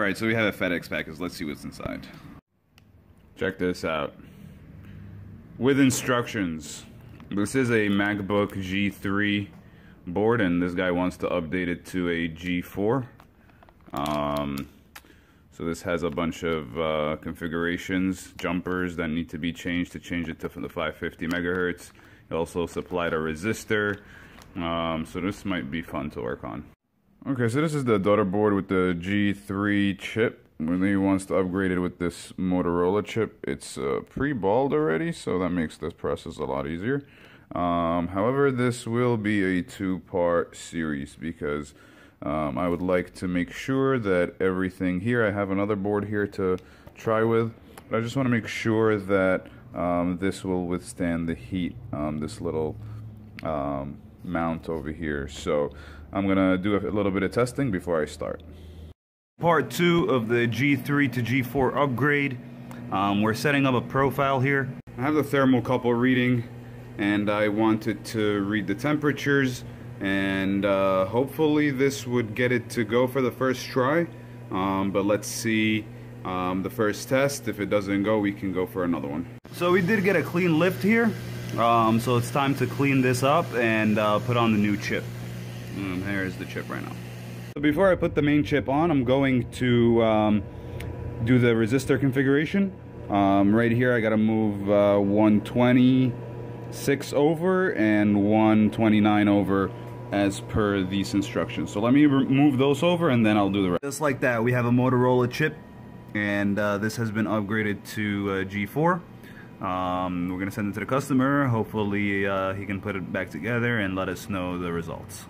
All right, so we have a FedEx package. Let's see what's inside. Check this out. With instructions. This is a MacBook G3 board, and this guy wants to update it to a G4. Um, so this has a bunch of uh, configurations, jumpers that need to be changed to change it to from the 550 megahertz. It also supplied a resistor. Um, so this might be fun to work on. Okay, so this is the daughter board with the G3 chip. When he wants to upgrade it with this Motorola chip, it's uh, pre-balled already, so that makes this process a lot easier. Um, however, this will be a two-part series because um, I would like to make sure that everything here, I have another board here to try with, but I just want to make sure that um, this will withstand the heat, this little um, mount over here. So I'm gonna do a little bit of testing before I start. Part two of the G3 to G4 upgrade. Um, we're setting up a profile here. I have the thermocouple reading and I wanted to read the temperatures and uh, hopefully this would get it to go for the first try um, but let's see um, the first test if it doesn't go we can go for another one so we did get a clean lift here um, so it's time to clean this up and uh, put on the new chip and here's the chip right now so before I put the main chip on I'm going to um, do the resistor configuration um, right here I gotta move uh, 126 over and 129 over as per these instructions. So let me move those over and then I'll do the rest. Just like that, we have a Motorola chip and uh, this has been upgraded to uh, G4. Um, we're gonna send it to the customer. Hopefully uh, he can put it back together and let us know the results.